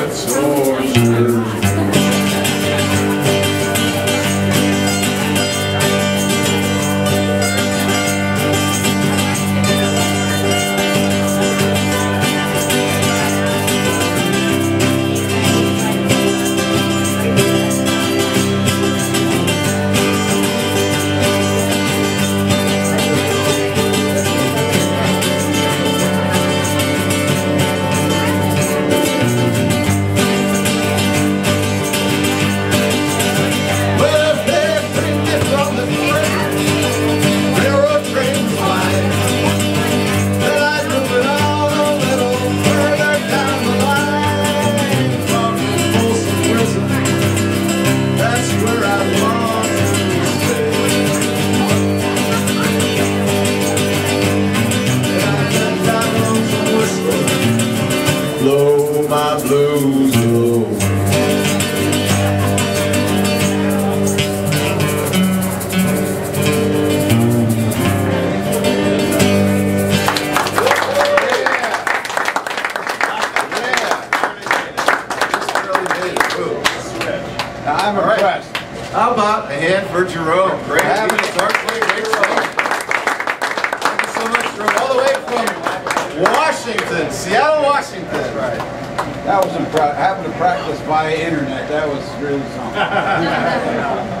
what soars I'm impressed. How about a hand for Jerome? Great. Having He starts playing great song. Thank you so much, Jerome. All the way from Washington, Seattle, Washington. Right. That was impressive. Having to practice via internet, that was really something.